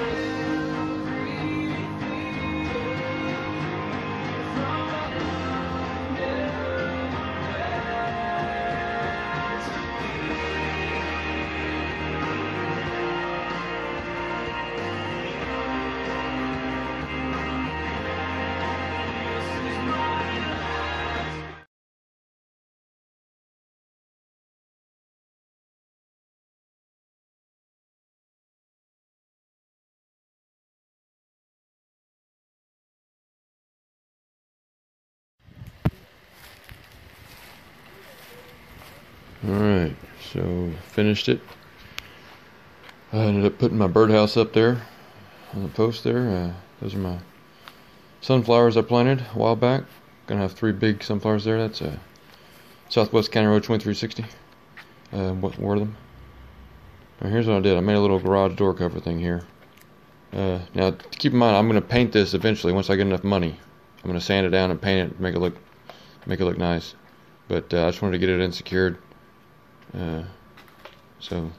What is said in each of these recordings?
Bye. Alright, so finished it. I ended up putting my birdhouse up there on the post there. Uh, those are my sunflowers I planted a while back. Gonna have three big sunflowers there. That's a Southwest County Road 2360. Uh, what were them? Now here's what I did. I made a little garage door cover thing here. Uh, now keep in mind, I'm gonna paint this eventually once I get enough money. I'm gonna sand it down and paint it, make it look, make it look nice. But uh, I just wanted to get it unsecured. Uh, so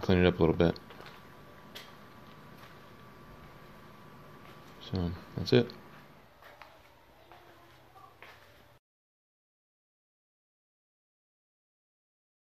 clean it up a little bit. So that's it.